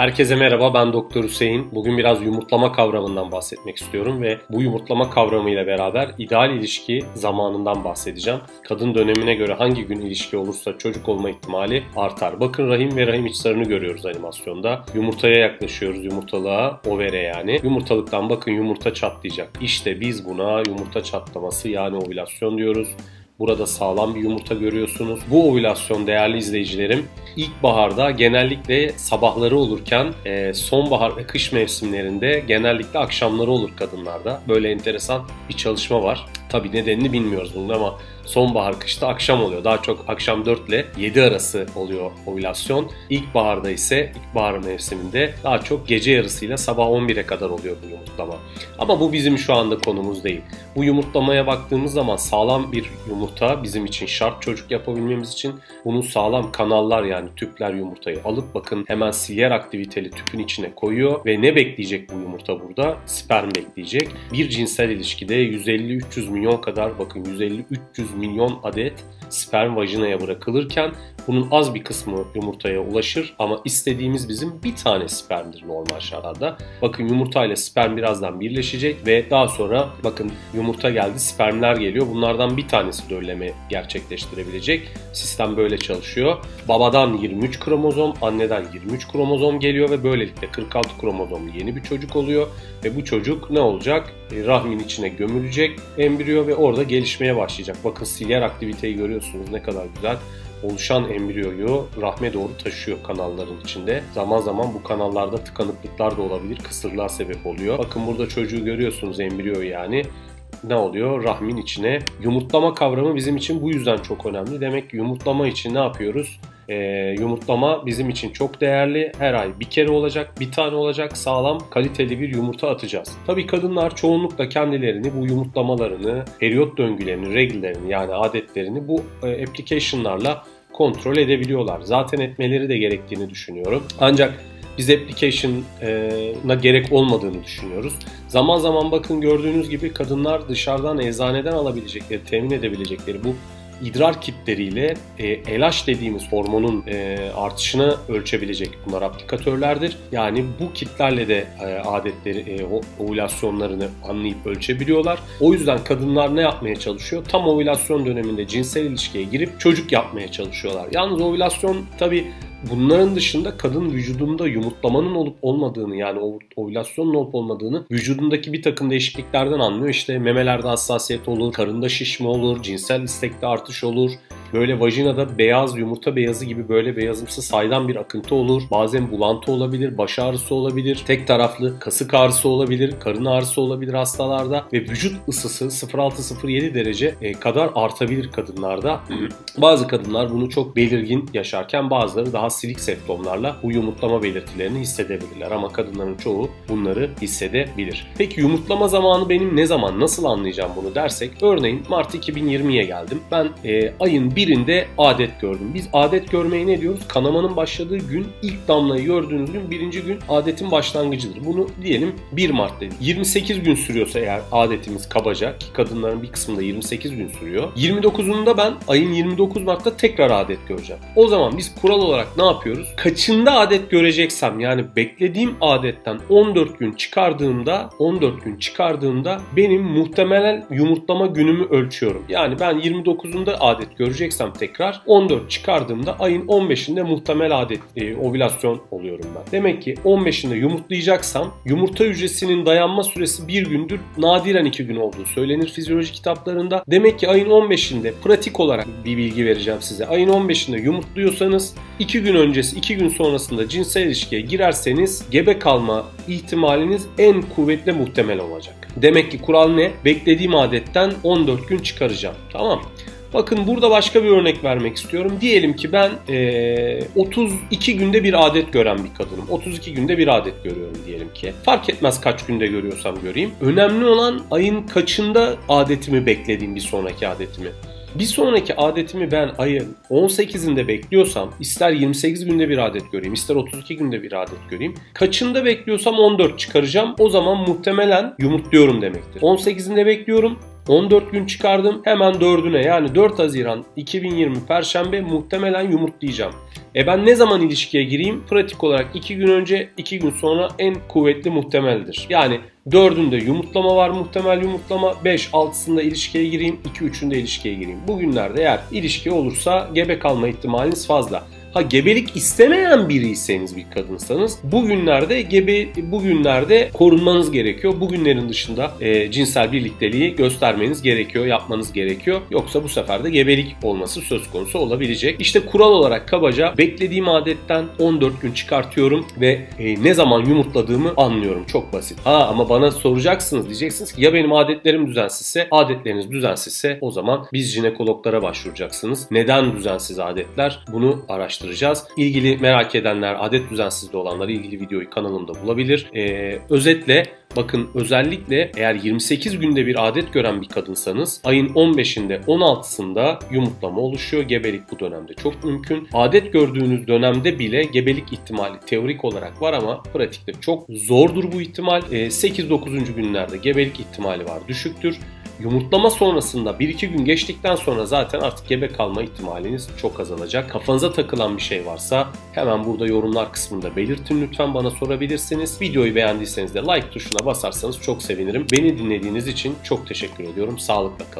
Herkese merhaba ben Doktor Hüseyin. Bugün biraz yumurtlama kavramından bahsetmek istiyorum ve bu yumurtlama kavramıyla beraber ideal ilişki zamanından bahsedeceğim. Kadın dönemine göre hangi gün ilişki olursa çocuk olma ihtimali artar. Bakın rahim ve rahim içlerini görüyoruz animasyonda. Yumurtaya yaklaşıyoruz yumurtalığa, overe yani. Yumurtalıktan bakın yumurta çatlayacak. İşte biz buna yumurta çatlaması yani ovülasyon diyoruz. Burada sağlam bir yumurta görüyorsunuz. Bu ovülasyon değerli izleyicilerim ilkbaharda genellikle sabahları olurken e, sonbahar ve kış mevsimlerinde genellikle akşamları olur kadınlarda. Böyle enteresan bir çalışma var. Tabi nedenini bilmiyoruz bunun ama sonbahar kışta akşam oluyor. Daha çok akşam 4 ile 7 arası oluyor ovülasyon. İlkbaharda ise ilkbahar mevsiminde daha çok gece yarısıyla sabah 11'e kadar oluyor bu yumurtlama. Ama bu bizim şu anda konumuz değil. Bu yumurtlamaya baktığımız zaman sağlam bir yumurta bizim için şart çocuk yapabilmemiz için. Bunun sağlam kanallar yani tüpler yumurtayı alıp bakın hemen siyer aktiviteli tüpün içine koyuyor ve ne bekleyecek bu yumurta burada? Sperm bekleyecek. Bir cinsel ilişkide 150-300 milyon kadar bakın 150-300 milyon adet sperm vajinaya bırakılırken bunun az bir kısmı yumurtaya ulaşır ama istediğimiz bizim bir tane spermdir normal şartlarda. Bakın yumurta ile sperm birazdan birleşecek ve daha sonra bakın yumurta geldi spermler geliyor. Bunlardan bir tanesi dölleme gerçekleştirebilecek. Sistem böyle çalışıyor. Babadan 23 kromozom, anneden 23 kromozom geliyor ve böylelikle 46 kromozomlu yeni bir çocuk oluyor ve bu çocuk ne olacak? Rahmin içine gömülecek embriyo ve orada gelişmeye başlayacak. Bakın silyar aktiviteyi görüyorsunuz ne kadar güzel oluşan embriyoyu rahme doğru taşıyor kanalların içinde. Zaman zaman bu kanallarda tıkanıklıklar da olabilir, kısırlığa sebep oluyor. Bakın burada çocuğu görüyorsunuz embriyo yani ne oluyor? Rahmin içine. Yumurtlama kavramı bizim için bu yüzden çok önemli. Demek ki yumurtlama için ne yapıyoruz? Ee, yumurtlama bizim için çok değerli. Her ay bir kere olacak, bir tane olacak, sağlam, kaliteli bir yumurta atacağız. Tabii kadınlar çoğunlukla kendilerini bu yumurtlamalarını, periyot döngülerini, regellerini yani adetlerini bu e, application'larla kontrol edebiliyorlar. Zaten etmeleri de gerektiğini düşünüyorum. Ancak biz application'a gerek olmadığını düşünüyoruz. Zaman zaman bakın gördüğünüz gibi kadınlar dışarıdan eczaneden alabilecekleri, temin edebilecekleri bu idrar kitleriyle e, dediğimiz hormonun e, artışını ölçebilecek bunlar aplikatörlerdir. Yani bu kitlerle de e, adetleri, e, ovülasyonlarını anlayıp ölçebiliyorlar. O yüzden kadınlar ne yapmaya çalışıyor? Tam ovülasyon döneminde cinsel ilişkiye girip çocuk yapmaya çalışıyorlar. Yalnız ovülasyon tabii Bunların dışında kadın vücudunda yumurtlamanın olup olmadığını yani ovülasyonun olup olmadığını vücudundaki bir takım değişikliklerden anlıyor. İşte memelerde hassasiyet olur, karında şişme olur, cinsel istekte artış olur, Böyle vajinada beyaz yumurta beyazı gibi böyle beyazımsı saydam bir akıntı olur. Bazen bulantı olabilir, baş ağrısı olabilir, tek taraflı kasık ağrısı olabilir, karın ağrısı olabilir hastalarda ve vücut ısısı 0.6-0.7 derece e, kadar artabilir kadınlarda. Bazı kadınlar bunu çok belirgin yaşarken bazıları daha silik semptomlarla bu yumurtlama belirtilerini hissedebilirler ama kadınların çoğu bunları hissedebilir. Peki yumurtlama zamanı benim ne zaman nasıl anlayacağım bunu dersek örneğin Mart 2020'ye geldim. Ben e, ayın birinde adet gördüm. Biz adet görmeyi ne diyoruz? Kanamanın başladığı gün ilk damlayı gördüğünüz gün birinci gün adetin başlangıcıdır. Bunu diyelim 1 Mart dedik. 28 gün sürüyorsa eğer adetimiz kabaca ki kadınların bir kısmında 28 gün sürüyor. 29'unda ben ayın 29 Mart'ta tekrar adet göreceğim. O zaman biz kural olarak ne yapıyoruz? Kaçında adet göreceksem yani beklediğim adetten 14 gün çıkardığımda 14 gün çıkardığımda benim muhtemelen yumurtlama günümü ölçüyorum. Yani ben 29'unda adet göreceksem göreceksem tekrar 14 çıkardığımda ayın 15'inde muhtemel adet e, ovülasyon oluyorum ben. Demek ki 15'inde yumurtlayacaksam yumurta hücresinin dayanma süresi bir gündür nadiren 2 gün olduğu söylenir fizyoloji kitaplarında. Demek ki ayın 15'inde pratik olarak bir bilgi vereceğim size. Ayın 15'inde yumurtluyorsanız 2 gün öncesi 2 gün sonrasında cinsel ilişkiye girerseniz gebe kalma ihtimaliniz en kuvvetli muhtemel olacak. Demek ki kural ne? Beklediğim adetten 14 gün çıkaracağım. Tamam. Bakın burada başka bir örnek vermek istiyorum. Diyelim ki ben e, 32 günde bir adet gören bir kadınım. 32 günde bir adet görüyorum diyelim ki. Fark etmez kaç günde görüyorsam göreyim. Önemli olan ayın kaçında adetimi beklediğim bir sonraki adetimi. Bir sonraki adetimi ben ayın 18'inde bekliyorsam ister 28 günde bir adet göreyim ister 32 günde bir adet göreyim. Kaçında bekliyorsam 14 çıkaracağım. O zaman muhtemelen yumurtluyorum demektir. 18'inde bekliyorum 14 gün çıkardım hemen 4'üne yani 4 Haziran 2020 Perşembe muhtemelen yumurtlayacağım. E ben ne zaman ilişkiye gireyim? Pratik olarak 2 gün önce 2 gün sonra en kuvvetli muhtemeldir. Yani 4'ünde yumurtlama var muhtemel yumurtlama. 5 6'sında ilişkiye gireyim. 2 3'ünde ilişkiye gireyim. Bugünlerde eğer ilişki olursa gebe kalma ihtimaliniz fazla. Ha gebelik istemeyen biriyseniz bir kadınsanız bugünlerde gebe bugünlerde korunmanız gerekiyor. Bugünlerin dışında e, cinsel birlikteliği göstermeniz gerekiyor, yapmanız gerekiyor. Yoksa bu sefer de gebelik olması söz konusu olabilecek. İşte kural olarak kabaca beklediğim adetten 14 gün çıkartıyorum ve e, ne zaman yumurtladığımı anlıyorum. Çok basit. Ha ama bana soracaksınız diyeceksiniz ki ya benim adetlerim düzensizse, adetleriniz düzensizse o zaman biz jinekologlara başvuracaksınız. Neden düzensiz adetler? Bunu araştırın araştıracağız. İlgili merak edenler, adet düzensizliği olanlar ilgili videoyu kanalımda bulabilir. Ee, özetle Bakın özellikle eğer 28 günde bir adet gören bir kadınsanız ayın 15'inde 16'sında yumurtlama oluşuyor. Gebelik bu dönemde çok mümkün. Adet gördüğünüz dönemde bile gebelik ihtimali teorik olarak var ama pratikte çok zordur bu ihtimal. 8-9. Ee, günlerde gebelik ihtimali var düşüktür. Yumurtlama sonrasında 1-2 gün geçtikten sonra zaten artık gebe kalma ihtimaliniz çok azalacak. Kafanıza takılan bir şey varsa hemen burada yorumlar kısmında belirtin lütfen bana sorabilirsiniz. Videoyu beğendiyseniz de like tuşuna basarsanız çok sevinirim. Beni dinlediğiniz için çok teşekkür ediyorum. Sağlıkla kalın.